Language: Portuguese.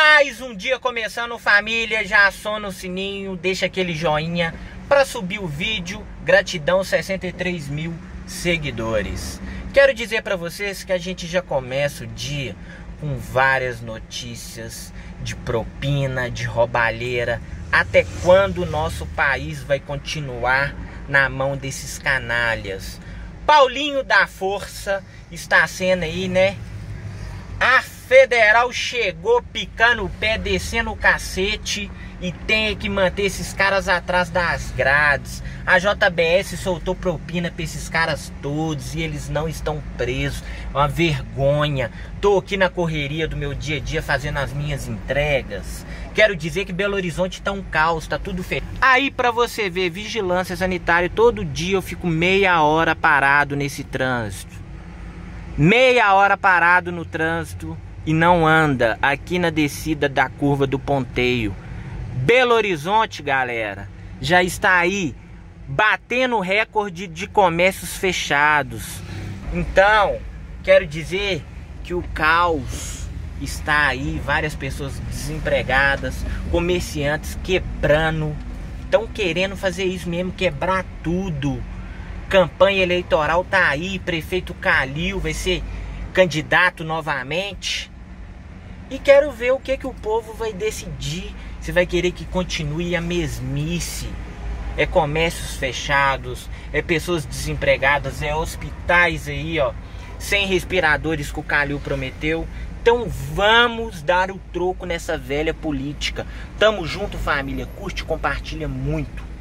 Mais um dia começando, família. Já aciona o sininho, deixa aquele joinha para subir o vídeo. Gratidão, 63 mil seguidores. Quero dizer para vocês que a gente já começa o dia com várias notícias de propina, de roubalheira. Até quando o nosso país vai continuar na mão desses canalhas? Paulinho da Força está sendo aí, né? Federal chegou picando o pé, descendo o cacete e tem que manter esses caras atrás das grades. A JBS soltou propina pra esses caras todos e eles não estão presos. É uma vergonha. Tô aqui na correria do meu dia a dia fazendo as minhas entregas. Quero dizer que Belo Horizonte tá um caos, tá tudo feio. Aí para você ver, vigilância sanitária, todo dia eu fico meia hora parado nesse trânsito. Meia hora parado no trânsito e não anda aqui na descida da curva do Ponteio. Belo Horizonte, galera, já está aí batendo recorde de comércios fechados. Então, quero dizer que o caos está aí, várias pessoas desempregadas, comerciantes quebrando, estão querendo fazer isso mesmo, quebrar tudo. Campanha eleitoral tá aí, prefeito Calil vai ser candidato novamente. E quero ver o que, que o povo vai decidir. Se vai querer que continue a mesmice. É comércios fechados, é pessoas desempregadas, é hospitais aí, ó, sem respiradores que o Calil prometeu. Então vamos dar o troco nessa velha política. Tamo junto, família. Curte, compartilha muito.